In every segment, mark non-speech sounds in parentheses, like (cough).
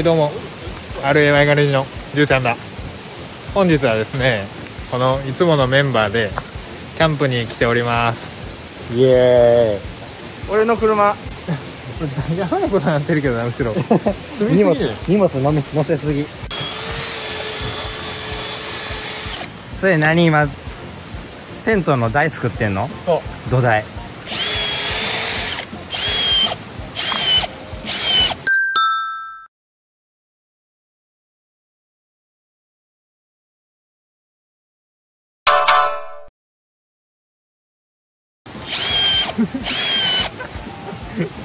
はいどうも。RAY ガレージのじゅうちゃんだ。本日はですねこのいつものメンバーでキャンプに来ております。イエ俺の車。(laughs) やばいことになってるけどな後ろ荷物みすぎる。(laughs) 荷物のみ乗せすぎ。それ何今テントの台作ってんの？そう土台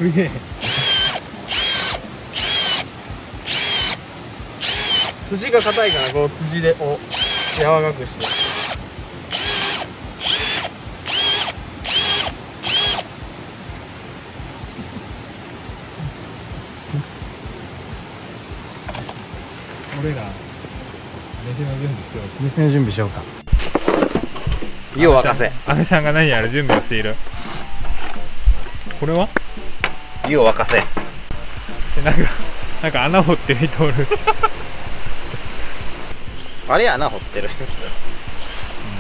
すげえ。土が硬いからこう土でこう柔らかくして。俺ら飯の準備しよう店の準備しようか。湯を沸かせ。安倍さんが何やら準備をしている。これは？湯を沸かせえなんかなんか穴掘ってる人おる。(laughs) あれ穴掘ってる。ほ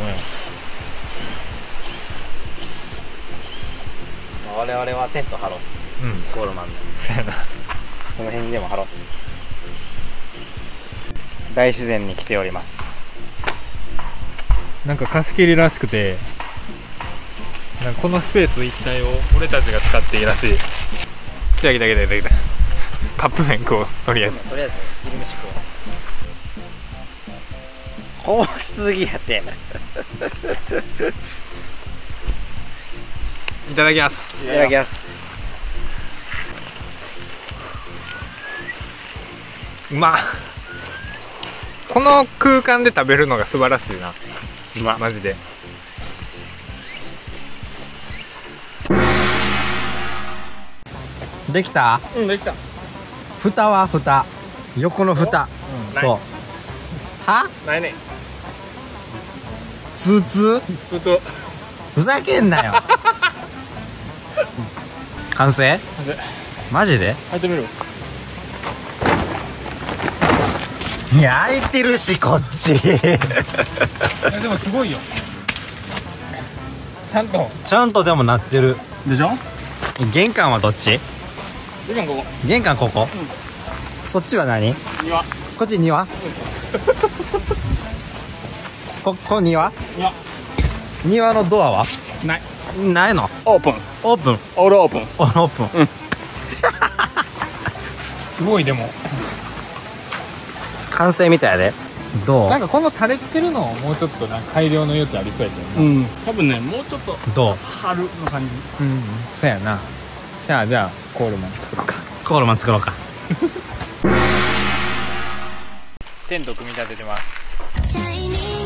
ん。まや我々はテント張ろう。うん。ゴールマンで。そやな。この辺でも張ろう。大自然に来ております。なんか貸し切りらしくてなんかこのスペース一帯を俺たちが使っていいらしい来た来た来た来た来たカップ麺食おうとりあえず。とりあえず昼飯食おう。こうしすぎやって。いただきます。いただきます。うまっ。この空間で食べるのが素晴らしいな。うまマジでできた？うんできた。蓋は蓋。横の蓋。そう。は？ないね。ツーツー？普通ふざけんなよ。(laughs) 完成？マジで？入ってみる焼いてるしこっち。でもすごいよ。ちゃんと。ちゃんとでもなってる。でしょ？玄関はどっち？今ここ。玄関ここ、そっちは何？庭。こっち庭？ここ庭？庭。庭のドアは？ない。ないの？オープン。オープン？オールオープン。オープン、(laughs) すごいでも。完成みたいやで。どなんかこの垂れてるのをもうちょっとなんか改良の余地ありそうやけどな。うん。多分ねもうちょっとうどう？春の感じ。うん。そうやなじゃあじゃあコールマン作ろうか。コールマン作ろうか。テント組み立ててます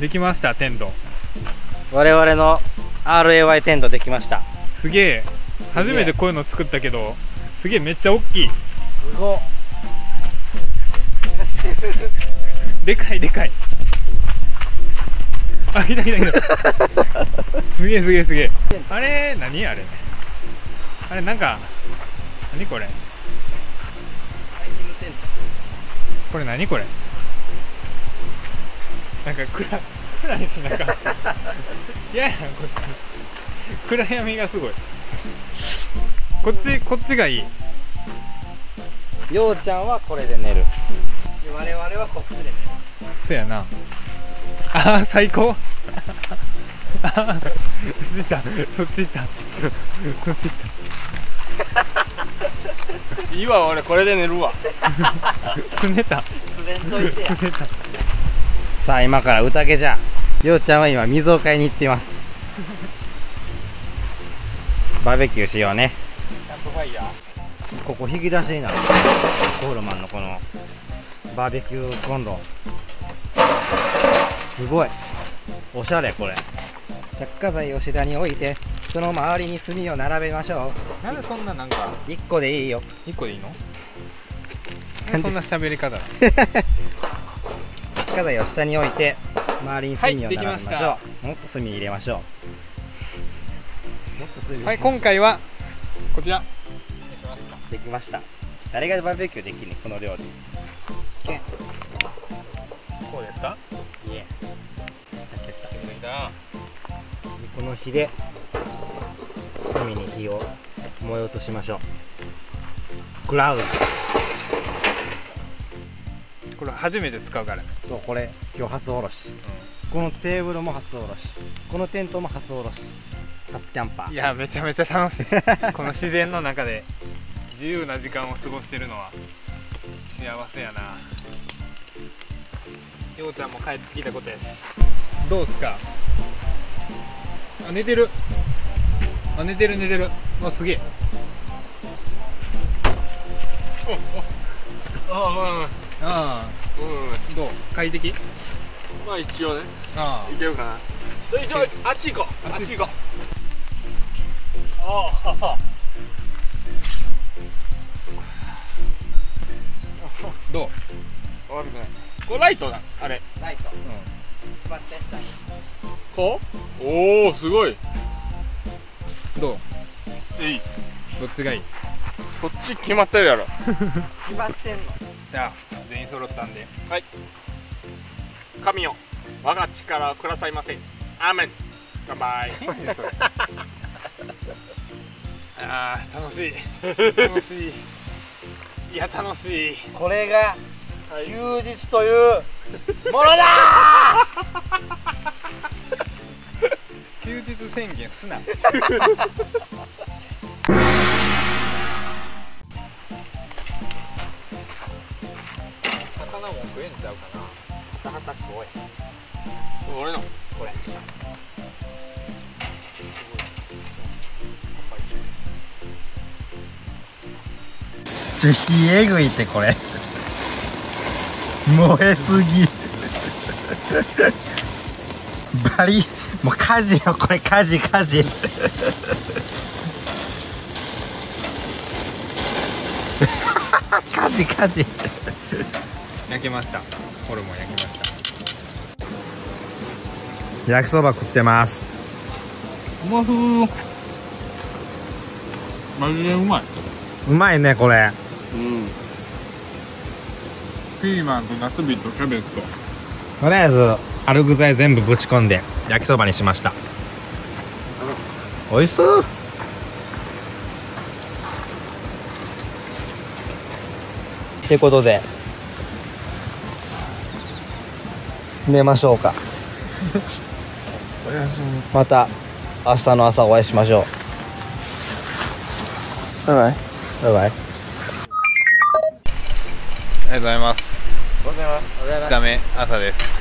できましたテント我々の RAY テントできました。すげえ。初めてこういうの作ったけどすげえめっちゃ大きい。すごっ。(laughs) でかいでかい。あ来た来た来た。(laughs) すげえすげえすげえ。あれ何あれ。あれなんか何これ。これ何これなんか暗暗いしなんか嫌やなこっち。暗闇がすごい。こっちこっちがいい。ようちゃんはこれで寝る。で我々はこっちで寝る。そやな。あー最高。あーそっち行った。そっち行った。そっち行っ (laughs) いいわ俺これで寝るわ。た (laughs) すねた。(laughs) すでんといてや。すねたさあ今から宴じゃ。ようちゃんは今水を買いに行っています。(laughs) バーベキューしようね。ここ引き出しにな。るコールマンのこのバーベキューコンロ。すごい。おしゃれこれ。着火剤を下に置いてその周りに炭を並べましょなんでそんななんかう1個でいいよ。一個でいいの？そんな喋り方 (laughs) なの着火剤を下に置いて周りに炭を並べましょう、はもっと炭入れましょう。もっと炭入れましょうはい今回はこちら。できました。できました。誰がバーベキューできんねんこの料理。こうですか？いえ。この火で炭に火を燃え移しましょう。グラウスこれ初めて使うから。ねそうこれ今日初おろし、このテーブルも初おろし。このテントも初おろし。初キャンパー。いやめちゃめちゃ楽しい。(laughs) この自然の中で自由な時間を過ごしてるのは幸せやな。ようちゃんも帰ってきたことや。しどうすか？あ寝てる。あ寝てる寝てる。あすげえ。ああまあまあああうん。どう？快適？まあ一応ね。あいけるかな。一応あっち行こう。あっち。行こう。ああ。どう？悪くない。これライトだ。あれ。ライト。決まって下にこう？おおすごい。どう？いい。どっちがいい？こっち決まってるやろ。(laughs) 決まってんのじゃあ全員揃ったんで。神よ我が力をくださいませアーメン。乾杯。(laughs) あー楽しい。楽しい。(laughs) いや楽しい。これが休日というものだ！(laughs) 休日宣言すな魚も食えんちゃうかな。ハタック多い。俺の？これ。ちょ火えぐいってこれ。燃えすぎ。バリもう火事よこれ火事火事火事火事焼けました。ホルモン焼けました。焼きそば食ってます。うまそう。マジでうまい。うまいねこれ。うん。ピーマンとナスビとキャベツと。とりあえずある具材全部ぶち込んで焼きそばにしました。おいしそう。ってことで寝ましょうか。また明日の朝お会いしましょう。バイバイ。バイバイ。ありがとうございます。2日目朝です。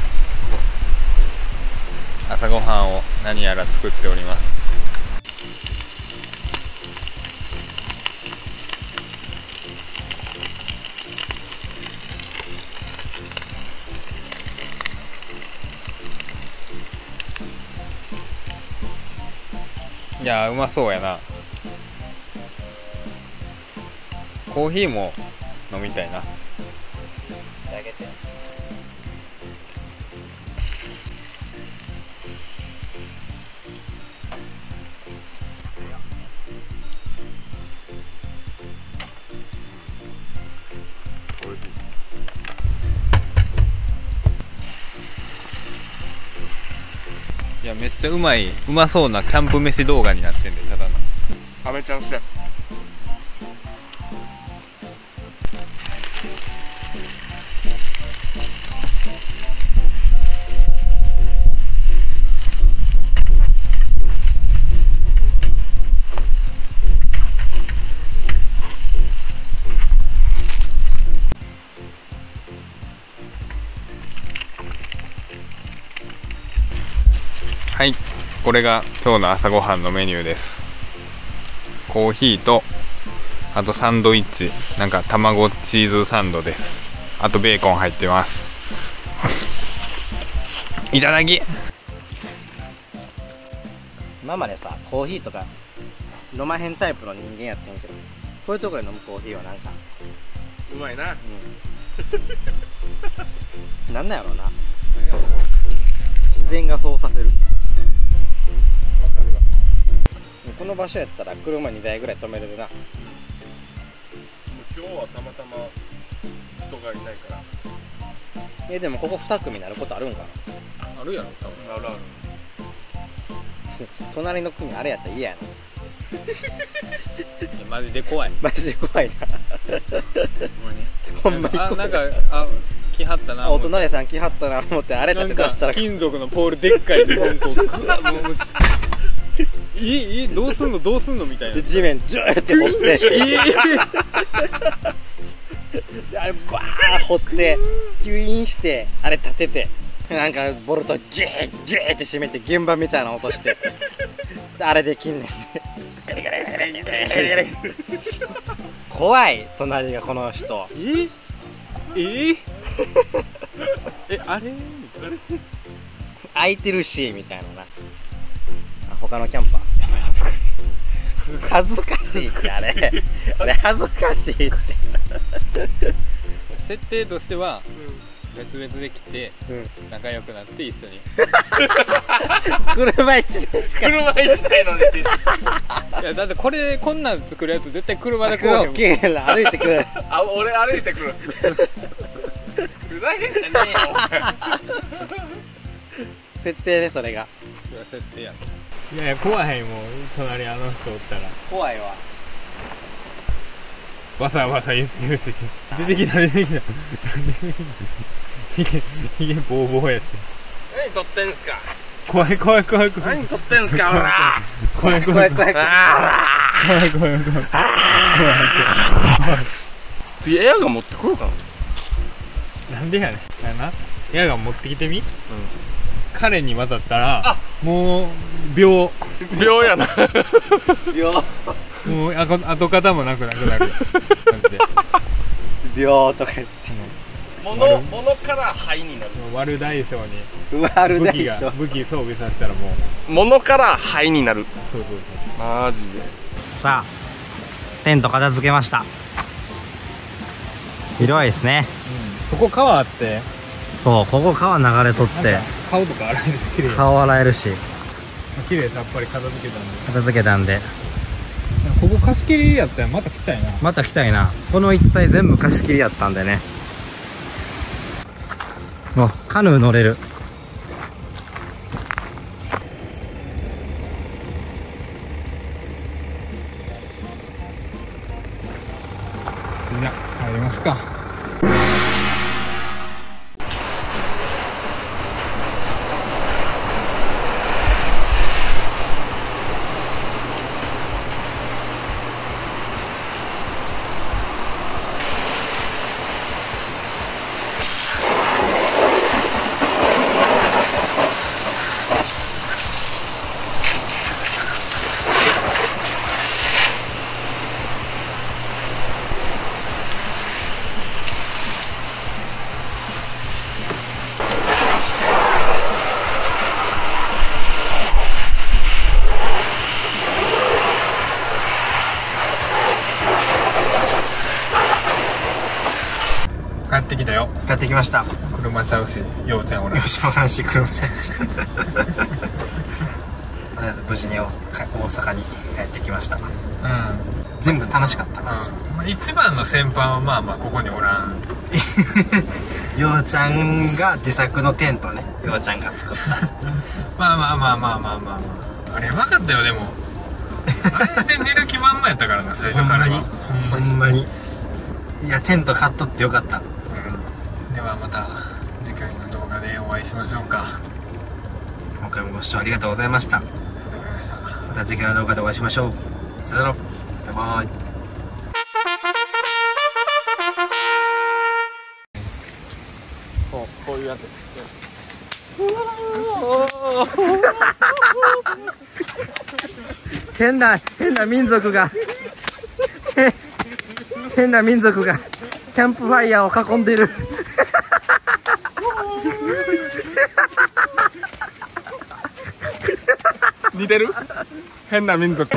朝ごはんを何やら作っておりますやうまそうやな。コーヒーも飲みたいな。いやめっちゃうまいうまそうなキャンプ飯動画になってんでただの。食べちゃんしてはい。これが今日の朝ごはんのメニューです。コーヒーとあとサンドイッチ。なんか卵チーズサンドです。あとベーコン入ってます。(laughs) いただき。今までさコーヒーとか飲まへんタイプの人間やってんけどこういうところで飲むコーヒーはなんかうまいな。うん。(laughs) なんなんやろな。自然がそうさせるの場所やったら車2台ぐらい止めれるな。今日はたまたま人がいないから。えでもここ2組になることあるんかあるやろ多分。あるある。な (laughs) 隣の組あれやったら嫌やな。(laughs) マジで怖い。マジで怖いな。ほんまに。あなんかあ来はったな。あお隣さん来はったな思ってあれだって出したら。金属のポールでっかい日本刀グワッもういいどうすんのどうすんのみたいな。で地面ジューって掘って。あれバー掘って吸引してあれ立てて。なんかボルトギューギューって締めて現場みたいな音して。であれできんねん。ねガリガリガリガリガリガリガリ。怖い隣がこの人。え？え？えあれ？空いてるしみたいなな。あ他のキャンパー恥ずかしいってあれ。あれ恥ずかしいって。設定としては別々で来てうん仲良くなって一緒に。車一台しか。車一台のねいやだってこれこんなん作るやつ絶対車でこう車へん大きいへんな歩いてくる。あ俺歩いてくる。ふざけんじゃねえよ設定ねそれが。設定やいやいや怖いもん隣あの人おったら。怖いわ。わさわさ言ってるし。出てきた出てきた。ひげひげボーボーやし。何撮ってんすか？怖い怖い怖い怖い。何撮ってんすか？ほら怖い。怖い怖い。怖い怖い怖い。怖い怖い怖い。次エアガン持ってこようかななんでやねんやなエアガン持ってきてみ、彼に渡ったらもう秒秒やな。秒もうあこ跡形もなくなくなる。秒とか言って。物物から灰になる。もう割る大将に。うわあるでし武器がょ武器装備させたらもう。物から灰になる。そうそうそう。マジで。さあテント片付けました。広いですね。ここ川あって。そうここ川流れとって顔とか洗えるし綺麗。顔洗えるし。綺麗さっぱり片付けたんで。片付けたんで。ここ貸し切りやったらまた来たいな。また来たいな。この一帯全部貸し切りやったんでね。もうカヌー乗れる。みんな入りますか帰ってきたよ。帰ってきました。車ちゃうしようちゃんおらんし吉野話車でとりあえず無事に大阪に帰ってきました。うん。全部楽しかった。なまあ、一番の先輩はまあまあここにおらん。(laughs) ようちゃんが自作のテントね。ようちゃんが作った。(laughs) まあまあまあまあまあまあ。まああれやばかったよでも。あれで寝る気満々やったからな最初から。は (laughs) ほんまに、ほんまにいやテント買っとってよかった。うん、ではまた次回の動画でお会いしましょうか。今回もご視聴ありがとうございました。ました。次回の動画でお会いしましょう。さよなら。バイバイ。こうこういうやつ。(laughs) 変な変な民族が。へ変な民族がキャンプファイヤーを囲んでる。似てる？変な民族。